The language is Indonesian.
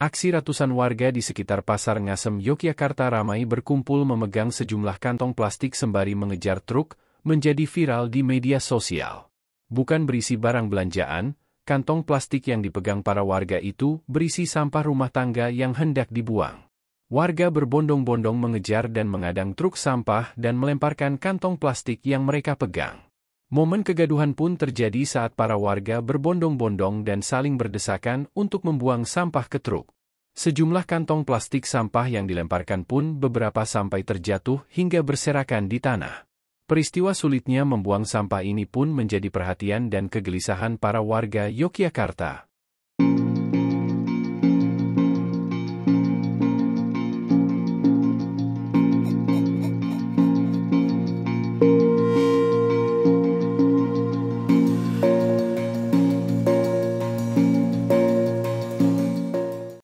Aksi ratusan warga di sekitar Pasar Ngasem, Yogyakarta ramai berkumpul memegang sejumlah kantong plastik sembari mengejar truk, menjadi viral di media sosial. Bukan berisi barang belanjaan, kantong plastik yang dipegang para warga itu berisi sampah rumah tangga yang hendak dibuang. Warga berbondong-bondong mengejar dan mengadang truk sampah dan melemparkan kantong plastik yang mereka pegang. Momen kegaduhan pun terjadi saat para warga berbondong-bondong dan saling berdesakan untuk membuang sampah ke truk. Sejumlah kantong plastik sampah yang dilemparkan pun beberapa sampai terjatuh hingga berserakan di tanah. Peristiwa sulitnya membuang sampah ini pun menjadi perhatian dan kegelisahan para warga Yogyakarta.